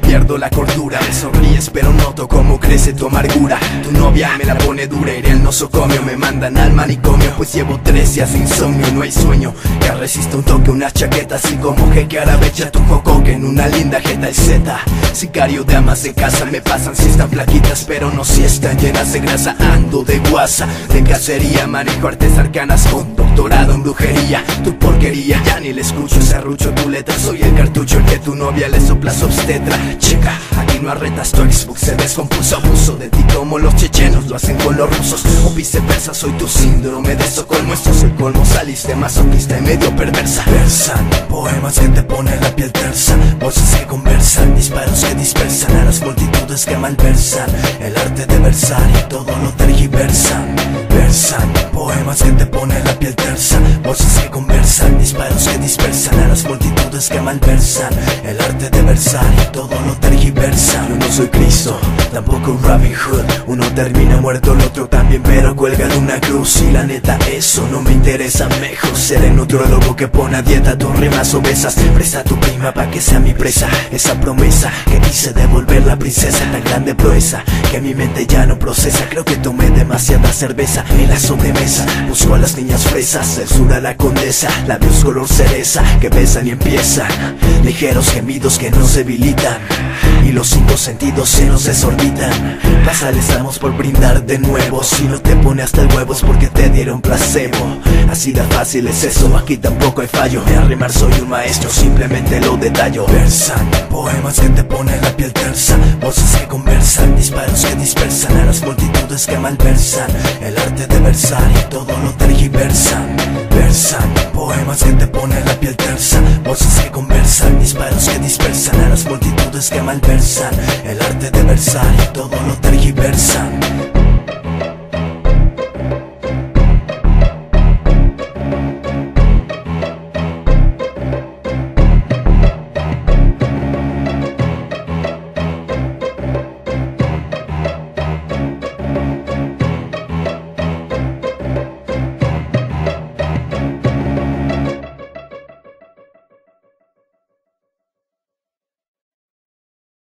pierdo la cordura. Me sonríes pero noto cómo crece tu amargura. Tu novia me la pone dura y el nosocomio Me mandan al manicomio pues llevo tres días de insomnio. No hay sueño que resista un toque, una chaqueta Así como jeque arabecha. Tu que en una linda jeta el Z. Sicario de amas de casa me pasan si están flaquitas Pero no si están llenas de grasa. Ando de guasa, de cacería Manejo artes arcanas con doctorado en brujería porquería, ya ni le escucho ese arrucho tu letra Soy el cartucho el que tu novia le sopla su obstetra. Chica, aquí no arretas tu Facebook se descompuso. Abuso de ti como los chechenos lo hacen con los rusos. O viceversa, soy tu síndrome de Estocolmo. Esto es el colmo, saliste masoquista y medio perversa. Versan, poemas que te ponen la piel tersa. Voces que conversan, disparos que dispersan. A las multitudes que malversan. El arte de versar y todo lo tergiversan. Versan, poemas que te ponen la piel tersa. Voces que conversan, disparos que dispersan A las multitudes que malversan. El arte de versar y todo lo tergiversan Yo no soy Cristo, tampoco Robin Hood. Uno termina muerto, el otro también Pero cuelga de una cruz. Y la neta eso no me interesa. Mejor ser el nutriólogo que pone a dieta tus rimas obesas. Presta a tu prima pa' que sea mi presa. Esa promesa que quise devolver la princesa Tan grande proeza que mi mente ya no procesa. Creo que tomé demasiada cerveza en la sobremesa. Busco a las niñas fresas, censura a la condesa. Labios color cereza que besan y empiezan Ligeros gemidos que nos debilitan. Y los cinco sentidos se nos desorbitan. Pásale, estamos por brindar de nuevo. Si no te pone hasta el huevo es porque te dieron placebo. Así de fácil es eso, aquí tampoco hay fallo. Me arrimar soy un maestro, simplemente lo detallo. Versan, poemas que te ponen la piel tersa. Voces que conversan, disparos que dispersan A las multitudes que malversan El arte de versar y todo lo tergiversan Versan, poemas que te ponen la piel tersa Voces que conversan, disparos que dispersan A las multitudes que malversan El arte de versar y todo lo tergiversan